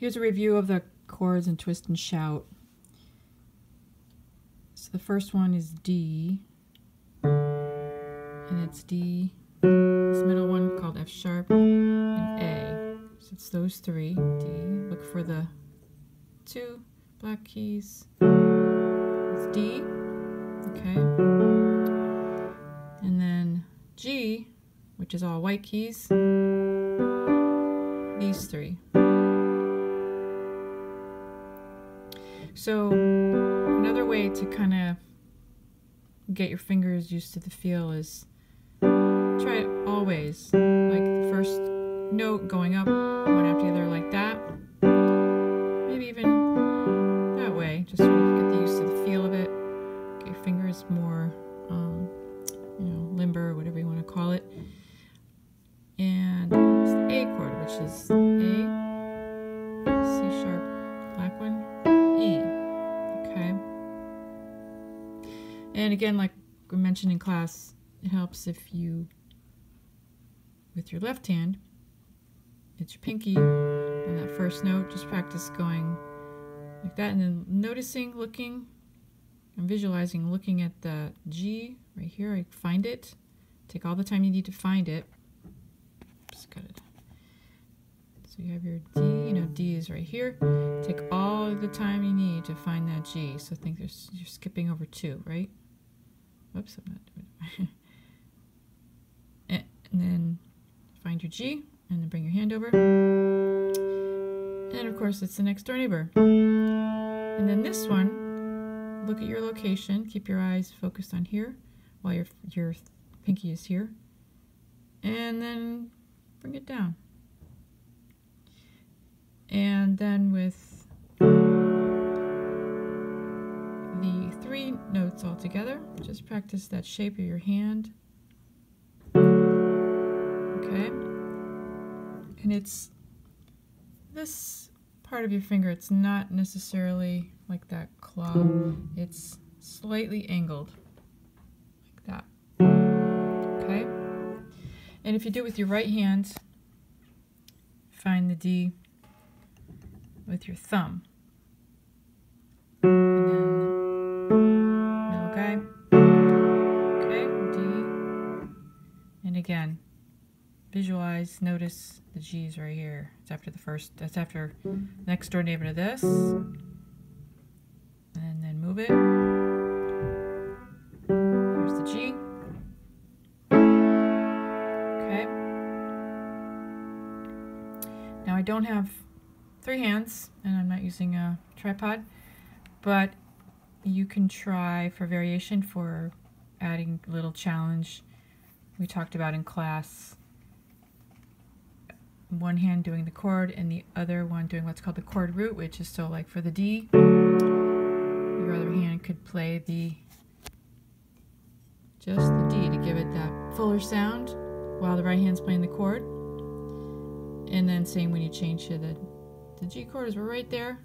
here's a review of the chords in Twist and Shout. So the first one is D, and it's D. This middle one called F sharp and A. So it's those three. D. Look for the two black keys. It's D. Okay. And then G, which is all white keys. These three. So another way to kind of get your fingers used to the feel is try it always. Like the first note going up one after the other like that. Maybe even that way. Just sort of And again, like we mentioned in class, it helps if you, with your left hand, it's your pinky on that first note. Just practice going like that and then noticing, looking, and visualizing, looking at the G right here. I find it. Take all the time you need to find it. Just got it. So you have your D, you know, D is right here. Take all the time you need to find that G. So think there's, you're skipping over two, right? Whoops, I'm not doing it. and, eh, and then find your G, and then bring your hand over. And of course, it's the next door neighbor. And then this one, look at your location. Keep your eyes focused on here while your, your pinky is here. And then bring it down. And then with together, just practice that shape of your hand. Okay? And it's this part of your finger, it's not necessarily like that claw, it's slightly angled, like that. Okay? And if you do it with your right hand, find the D with your thumb. Again, visualize, notice the G's right here. It's after the first, that's after next door neighbor to this. And then move it. Here's the G. Okay. Now I don't have three hands and I'm not using a tripod, but you can try for variation for adding little challenge we talked about in class one hand doing the chord and the other one doing what's called the chord root, which is so like for the D, your other hand could play the just the D to give it that fuller sound while the right hand's playing the chord. And then same when you change to the the G chord is right there.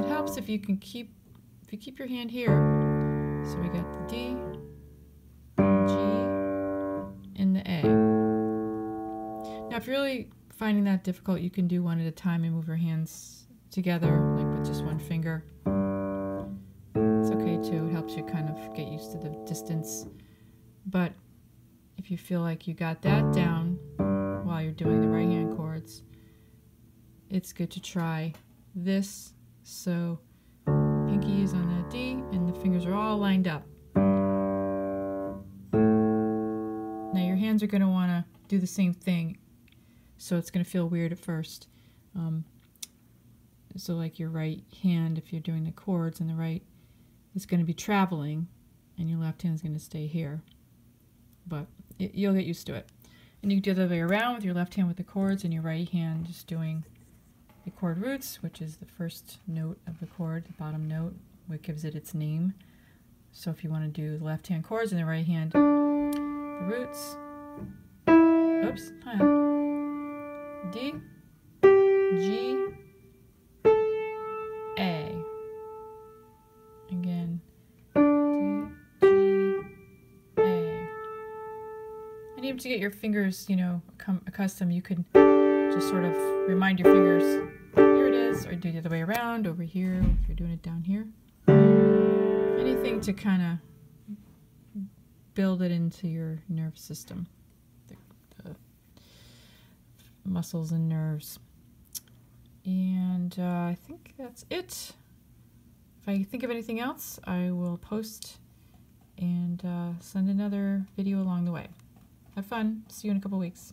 It helps if you can keep if you keep your hand here. So we got the D, Now if you're really finding that difficult, you can do one at a time and move your hands together, like with just one finger. It's okay too, it helps you kind of get used to the distance. But if you feel like you got that down while you're doing the right hand chords, it's good to try this. So pinky is on that D and the fingers are all lined up. Now your hands are going to want to do the same thing, so it's going to feel weird at first. Um, so like your right hand, if you're doing the chords, and the right is going to be traveling, and your left hand is going to stay here. But it, you'll get used to it. And you can do the other way around with your left hand with the chords, and your right hand just doing the chord roots, which is the first note of the chord, the bottom note, what gives it its name. So if you want to do the left hand chords and the right hand, the roots. Oops, hi. D, G, A. Again, D, G, A. And even to get your fingers, you know, accustomed, you could just sort of remind your fingers here it is, or do the other way around, over here, if you're doing it down here. Anything to kind of build it into your nerve system, muscles and nerves. And uh, I think that's it. If I think of anything else, I will post and uh, send another video along the way. Have fun. See you in a couple weeks.